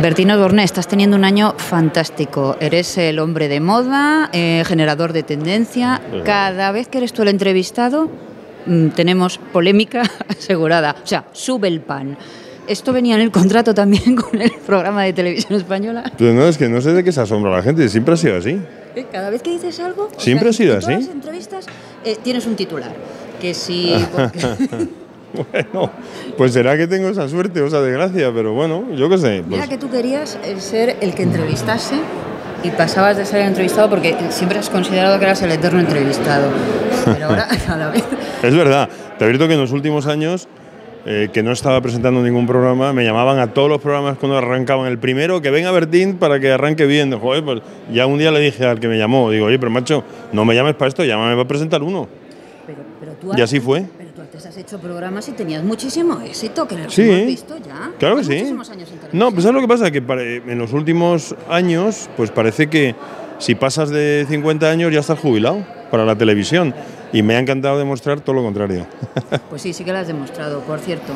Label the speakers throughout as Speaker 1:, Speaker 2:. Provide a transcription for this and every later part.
Speaker 1: Bertino Dorné, estás teniendo un año fantástico. Eres el hombre de moda, eh, generador de tendencia. Cada vez que eres tú el entrevistado, mm, tenemos polémica asegurada. O sea, sube el pan. ¿Esto venía en el contrato también con el programa de televisión española?
Speaker 2: Pues no, es que no sé de qué se asombra la gente, siempre ha sido así.
Speaker 1: ¿Eh? Cada vez que dices algo...
Speaker 2: Siempre
Speaker 1: sea,
Speaker 2: ha sido
Speaker 1: en todas
Speaker 2: así.
Speaker 1: las entrevistas eh, tienes un titular. Que si... porque-
Speaker 2: Bueno, pues será que tengo esa suerte o esa desgracia, pero bueno, yo qué sé.
Speaker 1: Mira
Speaker 2: pues-
Speaker 1: que tú querías ser el que entrevistase y pasabas de ser el entrevistado porque siempre has considerado que eras el eterno entrevistado. Pero ahora cada vez...
Speaker 2: Es verdad, te advierto que en los últimos años, eh, que no estaba presentando ningún programa, me llamaban a todos los programas cuando arrancaban el primero, que venga Bertín para que arranque bien. Joder, pues ya un día le dije al que me llamó, digo, oye, pero macho, no me llames para esto, llámame para presentar uno.
Speaker 1: Pero, pero tú
Speaker 2: Y así fue.
Speaker 1: Antes has hecho programas y tenías muchísimo éxito, que los
Speaker 2: Sí,
Speaker 1: hemos visto ya.
Speaker 2: claro que sí.
Speaker 1: años.
Speaker 2: No, pues ¿sabes lo que pasa? Que en los últimos años, pues parece que si pasas de 50 años ya estás jubilado para la televisión. Y me ha encantado demostrar todo lo contrario.
Speaker 1: Pues sí, sí que lo has demostrado. Por cierto,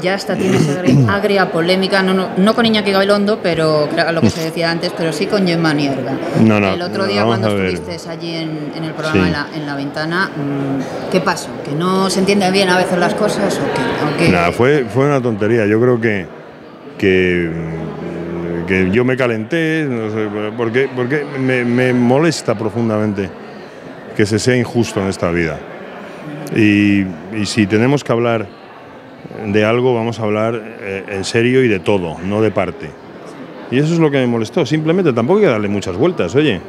Speaker 1: ya hasta tienes agri- agria polémica, no, no, no con Iñaki Gabilondo, pero lo que se decía antes, pero sí con Gemma Nierga.
Speaker 2: No, no,
Speaker 1: El otro día cuando estuviste allí en, en el programa
Speaker 2: Sí.
Speaker 1: en, la, en la ventana, mm, ¿qué pasó? ¿Que no se entiende bien a veces las cosas o qué?
Speaker 2: Nada, fue, fue una tontería. Yo creo que, que, que yo me calenté, no sé, porque, porque me, me molesta profundamente que se sea injusto en esta vida. Y, si tenemos que hablar de algo, vamos a hablar eh, en serio y de todo, no de parte. Y eso es lo que me molestó. Simplemente tampoco hay que darle muchas vueltas, oye.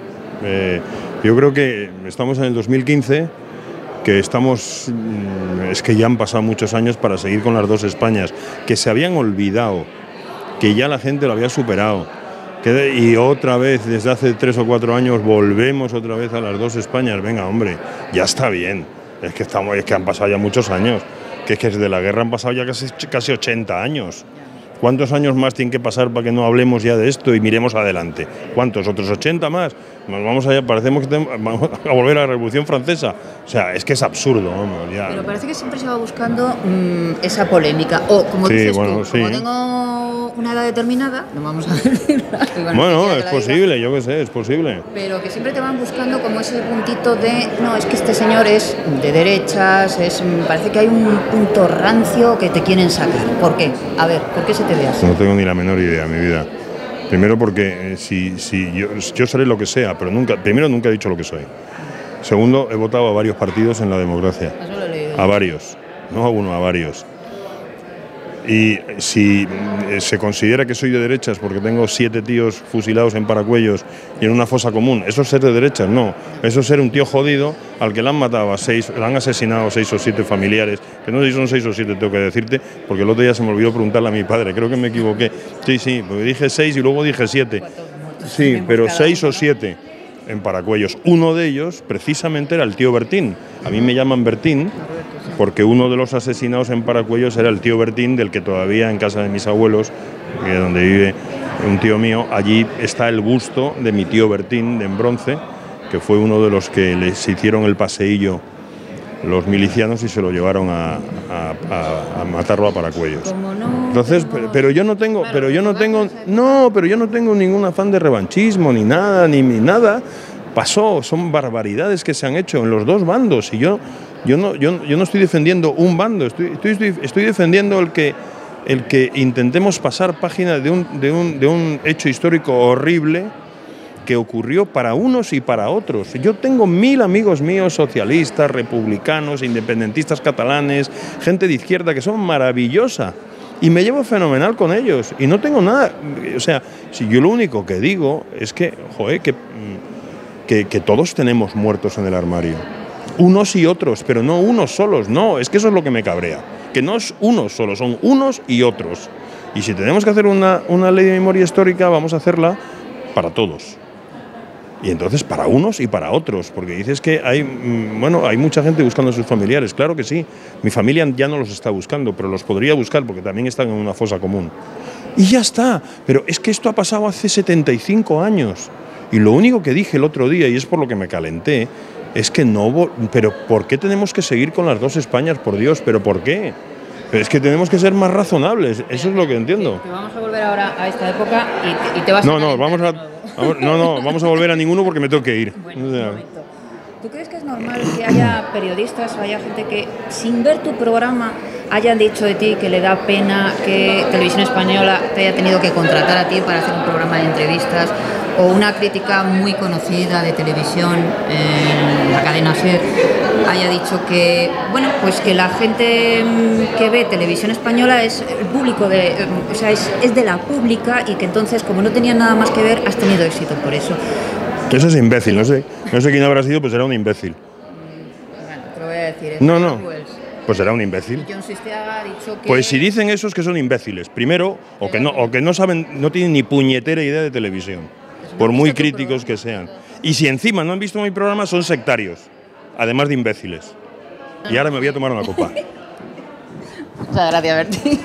Speaker 2: Eh, yo creo que estamos en el 2015 que estamos, mm, es que ya han pasado muchos años para seguir con las dos Españas, que se habían olvidado, que ya la gente lo había superado. Y otra vez, desde hace tres o cuatro años, volvemos otra vez a las dos Españas. Venga, hombre, ya está bien. Es que, estamos, es que han pasado ya muchos años. Que es que desde la guerra han pasado ya casi, casi 80 años. ¿Cuántos años más tienen que pasar para que no hablemos ya de esto y miremos adelante? ¿Cuántos? ¿Otros 80 más? Nos vamos allá, parecemos que tenemos- vamos a volver a la Revolución Francesa. O sea, es que es absurdo, vamos, ya.
Speaker 1: Pero parece que siempre se va buscando mm, esa polémica. O, como
Speaker 2: Sí,
Speaker 1: dices
Speaker 2: bueno,
Speaker 1: tú,
Speaker 2: sí.
Speaker 1: como tengo una edad determinada, no vamos a decir
Speaker 2: Bueno,
Speaker 1: que
Speaker 2: es
Speaker 1: diga,
Speaker 2: posible, yo qué sé, es posible.
Speaker 1: Pero que siempre te van buscando como ese puntito de, no, es que este señor es de derechas, es, mm, parece que hay un punto rancio que te quieren sacar. ¿Por qué? A ver, ¿por qué se te?
Speaker 2: No tengo ni la menor idea, mi vida. Primero porque eh, si, si yo, yo seré lo que sea, pero nunca, primero nunca he dicho lo que soy. Segundo, he votado a varios partidos en la democracia.
Speaker 1: Eso lo he leído.
Speaker 2: A varios, no a uno, a varios. Y si eh, se considera que soy de derechas porque tengo siete tíos fusilados en Paracuellos y en una fosa común, ¿eso es ser de derechas? No. Eso es ser un tío jodido al que le han matado a seis, le han asesinado a seis o siete familiares, que no sé si son seis o siete, tengo que decirte, porque el otro día se me olvidó preguntarle a mi padre, creo que me equivoqué. Sí, sí, porque dije seis y luego dije siete. Sí, pero seis o siete en Paracuellos. Uno de ellos, precisamente, era el tío Bertín. A mí me llaman Bertín porque uno de los asesinados en Paracuellos era el tío Bertín, del que todavía en casa de mis abuelos, donde vive un tío mío, allí está el busto de mi tío Bertín, de en bronce, que fue uno de los que les hicieron el paseillo los milicianos y se lo llevaron a, a- a- a matarlo a Paracuellos.
Speaker 1: No
Speaker 2: Entonces, pero, pero yo no tengo, pero yo no tengo, no, pero yo no tengo ningún afán de revanchismo ni nada, ni, ni nada. Pasó, son barbaridades que se han hecho en los dos bandos y yo, yo no, yo, no estoy defendiendo un bando, estoy, estoy, estoy, defendiendo el que, el que intentemos pasar página de un, de un, de un hecho histórico horrible que ocurrió para unos y para otros. Yo tengo mil amigos míos socialistas, republicanos, independentistas catalanes, gente de izquierda que son maravillosa y me llevo fenomenal con ellos y no tengo nada, o sea, si yo lo único que digo es que, joder, que todos tenemos muertos en el armario. Unos y otros, pero no unos solos, no, es que eso es lo que me cabrea, que no es unos solos, son unos y otros. Y si tenemos que hacer una, una ley de memoria histórica, vamos a hacerla para todos. Y entonces para unos y para otros, porque dices que hay, mm, bueno, hay mucha gente buscando a sus familiares, claro que sí. Mi familia ya no los está buscando, pero los podría buscar porque también están en una fosa común. Y ya está, pero es que esto ha pasado hace 75 años. Y lo único que dije el otro día, y es por lo que me calenté, es que no, pero ¿por qué tenemos que seguir con las dos Españas, por Dios? ¿Pero por qué? Pero es que tenemos que ser más razonables, eso es lo que entiendo.
Speaker 1: Vamos a volver ahora a esta época y te, y te vas
Speaker 2: No,
Speaker 1: a
Speaker 2: no, vamos a, vamos- no, no, vamos a volver a ninguno porque me tengo que ir.
Speaker 1: Bueno,
Speaker 2: O sea,
Speaker 1: un momento. ¿Tú crees que es normal que haya periodistas o haya gente que sin ver tu programa hayan dicho de ti que le da pena que Televisión Española te haya tenido que contratar a ti para hacer un programa de entrevistas o una crítica muy conocida de televisión en la cadena SER haya dicho que bueno pues que la gente mm, que ve televisión española es el público de eh, o sea es, es de la pública y que entonces como no tenía nada más que ver has tenido éxito por eso
Speaker 2: Eso es imbécil, no sé, no sé quién habrá sido, pues será un imbécil.
Speaker 1: Bueno, te lo voy a decir. es
Speaker 2: No, no.
Speaker 1: Wells.
Speaker 2: Pues será un imbécil.
Speaker 1: John Sisteaga ha dicho que...
Speaker 2: Pues si dicen eso es que son imbéciles. Primero, o que no, o que no saben, no tienen ni puñetera idea de televisión, por muy críticos que sean. Y si encima no han visto mi programa, son sectarios, además de imbéciles. Y ahora me voy a tomar una copa.
Speaker 1: Muchas gracias, Berti.